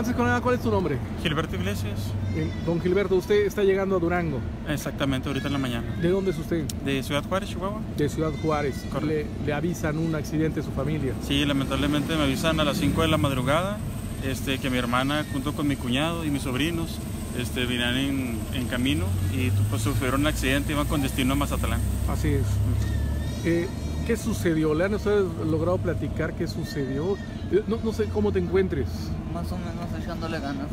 Antes con nada, ¿cuál es tu nombre? Gilberto Iglesias. Bien, Don Gilberto, usted está llegando a Durango. Exactamente, ahorita en la mañana. ¿De dónde es usted? De Ciudad Juárez, Chihuahua. De Ciudad Juárez. Le, le avisan un accidente a su familia. Sí, lamentablemente me avisan a las 5 de la madrugada este, que mi hermana junto con mi cuñado y mis sobrinos este, venían en, en camino y pues, sufrieron un accidente y iban con destino a Mazatlán. Así es. Eh, ¿Qué sucedió? ¿Le han ustedes logrado platicar qué sucedió? Eh, No, no sé cómo te encuentres. Más o menos echándole ganas.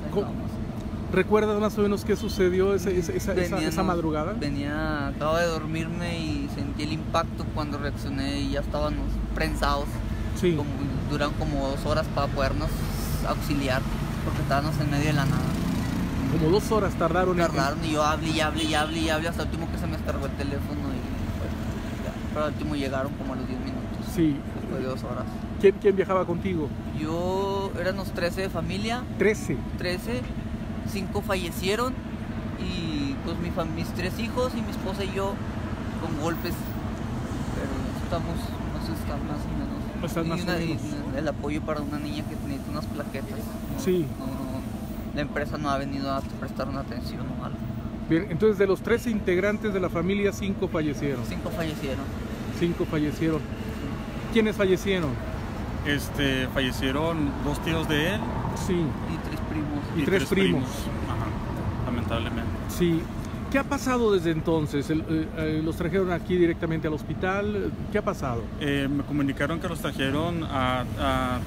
¿Recuerdas más o menos qué sucedió ese- esa, esa- Venía, esa no, madrugada? Venía, acabo de dormirme y sentí el impacto cuando reaccioné y ya estábamos prensados. Sí. Como, duran como dos horas para podernos auxiliar porque estábamos en medio de la nada. Como dos horas tardaron en- Tardaron y yo hablé y hablé y hablé y hablé hasta el último que se me descargó el teléfono al último llegaron como a los 10 minutos. Sí. Después de dos horas. ¿Quién, quién viajaba contigo? Yo éramos 13 de familia, Trece. 13, 5 fallecieron y pues mi mis tres hijos y mi esposa y yo con golpes. Pero estamos, no sé, está más o menos. Están Y más o una- y menos. el apoyo para una niña que necesita unas plaquetas. No- Sí. no- no, la empresa no ha venido a prestar una atención o algo. Bien, entonces de los 13 integrantes de la familia, cinco fallecieron. Cinco fallecieron. Cinco fallecieron. ¿Quiénes fallecieron? Este, fallecieron dos tíos de él Sí, Y tres primos. Y tres primos. Ajá, lamentablemente. sí. ¿Qué ha pasado desde entonces? El- eh, eh, ¿Los trajeron aquí directamente al hospital? ¿Qué ha pasado? Eh, me comunicaron que los trajeron a, a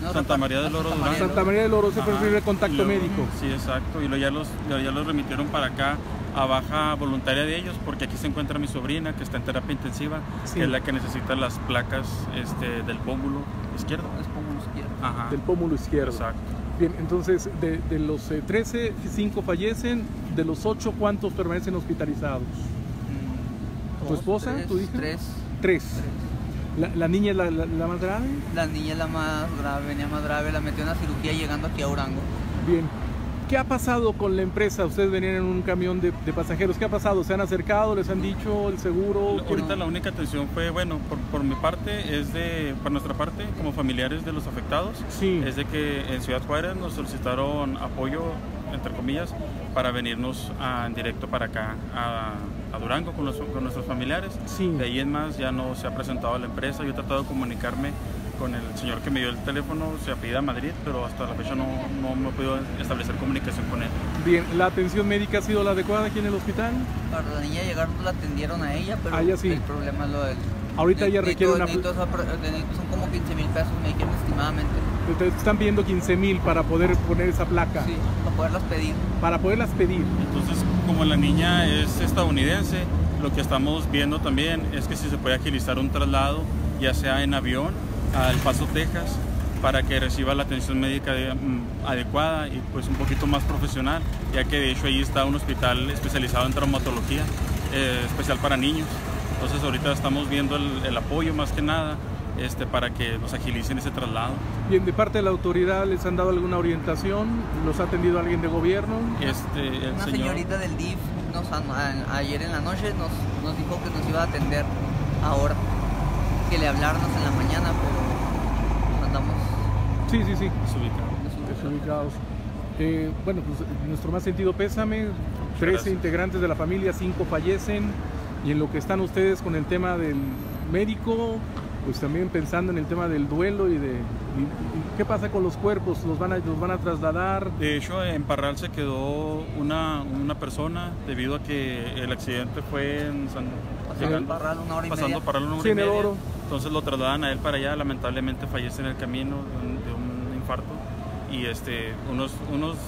No, Santa María del a Oro. María Santa María del Oro se prefiere contacto médico. Sí, exacto. Y luego ya los, ya, ya los remitieron para acá a baja voluntaria de ellos, porque aquí se encuentra mi sobrina que está en terapia intensiva, Sí. que es la que necesita las placas este, del pómulo izquierdo. Es como los quiero. Ajá. Del pómulo izquierdo. Exacto. Bien, entonces de, de los eh, 13, 5 fallecen. De los 8, ¿cuántos permanecen hospitalizados? Mm, ¿Tu esposa, tres, tu hija? Tres. 3. tres. ¿La, la niña es la, la- la más grave? La niña es la más grave, venía más grave, la metió en la cirugía llegando aquí a Urango. Bien. ¿Qué ha pasado con la empresa? Ustedes venían en un camión de, de pasajeros. ¿Qué ha pasado? ¿Se han acercado? ¿Les han dicho el seguro? ¿Qué Ahorita no? la única atención fue, bueno, por, por mi parte, es de, por nuestra parte, como familiares de los afectados, Sí. es de que en Ciudad Juárez nos solicitaron apoyo, entre comillas, para venirnos a- en directo para acá, a, a Durango, con, los- con nuestros familiares. Sí. De ahí en más ya no se ha presentado a la empresa. Yo he tratado de comunicarme con el señor que me dio el teléfono, se apellida Madrid, pero hasta la fecha no, no me he podido establecer comunicación con él. Bien, ¿la atención médica ha sido la adecuada aquí en el hospital? Para la niña llegar no la atendieron a ella, pero A ella sí. el problema es lo del... Ahorita ella requiere una- necesito necesito- son como 15 mil pesos, me dijeron estimadamente. Te están pidiendo 15 mil para poder poner esa placa, Sí, para poderlas pedir. para poderlas pedir. Entonces, como la niña es estadounidense, lo que estamos viendo también es que si se puede agilizar un traslado, ya sea en avión a El Paso, Texas, para que reciba la atención médica de- mm, adecuada y pues un poquito más profesional, ya que de hecho ahí está un hospital especializado en traumatología, eh, especial para niños. Entonces ahorita estamos viendo el, el apoyo más que nada este, para que nos agilicen ese traslado. Bien, de parte de la autoridad, ¿les han dado alguna orientación? ¿Los ha atendido alguien de gobierno? Este, el Una señor- señorita del DIF nos, an- a- ayer en la noche nos, nos dijo que nos iba a atender ahora. Que le habláramos en la mañana, pero andamos Sí, sí, sí. desubicado. desubicados. desubicados. Eh, bueno, pues nuestro más sentido pésame. 13 gracias. integrantes de la familia, 5 fallecen. Y en lo que están ustedes con el tema del médico, pues también pensando en el tema del duelo y de... y- y ¿Qué pasa con los cuerpos? ¿Los van a, los van a trasladar? De hecho, en Parral se quedó una, una persona debido a que el accidente fue en San, llegando- Parral una hora y pasando media. Parral una hora Sí, y en el media. oro. Entonces lo trasladan a él para allá. Lamentablemente fallece en el camino de un, infarto. Y este, unos, unos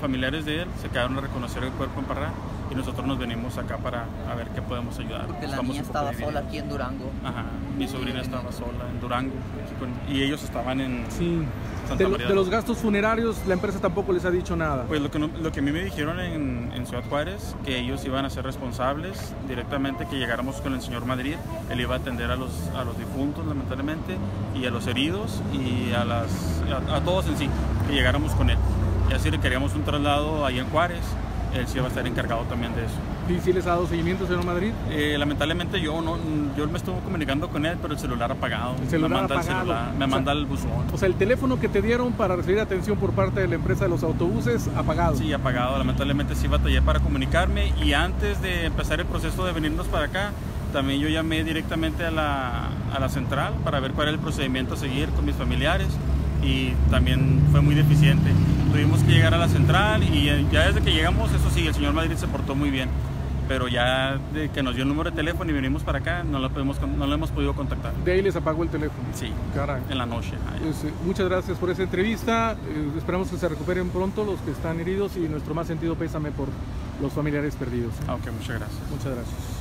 familiares de él se quedaron a reconocer el cuerpo en Parral. Y nosotros nos venimos acá para a ver qué podemos ayudar. Porque la niña estaba sola aquí en Durango. Ajá, mi sobrina estaba sola en Durango con- y ellos estaban en Sí. Santa De, María de los gastos funerarios, la empresa tampoco les ha dicho nada. Pues lo que, no- lo que a mí me dijeron en, en Ciudad Juárez, que ellos iban a ser responsables directamente, que llegáramos con el señor Madrid, él iba a atender a los, a los difuntos lamentablemente, y a los heridos, y a, las, a, a todos en sí, que llegáramos con él. Y así le queríamos un traslado ahí en Juárez, él sí iba a estar encargado también de eso. ¿Y si les ha dado seguimiento, señor Madrid? Eh, lamentablemente yo no, yo me estuve comunicando con él, pero el celular apagado. El celular me manda apagado. El celular, me O sea, manda el buzón. O sea, el teléfono que te dieron para recibir atención por parte de la empresa de los autobuses, apagado. Sí, apagado. Lamentablemente sí batallé para comunicarme y antes de empezar el proceso de venirnos para acá, también yo llamé directamente a la, a la central para ver cuál era el procedimiento a seguir con mis familiares y también fue muy deficiente. Tuvimos que llegar a la central y ya desde que llegamos, eso sí, el señor Madrid se portó muy bien. Pero ya de que nos dio el número de teléfono y venimos para acá, no lo, podemos, no lo hemos podido contactar. De ahí les apagó el teléfono. Sí, Caray. en la noche. Pues, eh, muchas gracias por esa entrevista. Eh, esperamos que se recuperen pronto los que están heridos y nuestro más sentido pésame por los familiares perdidos. Ah, ok, muchas gracias. Muchas gracias.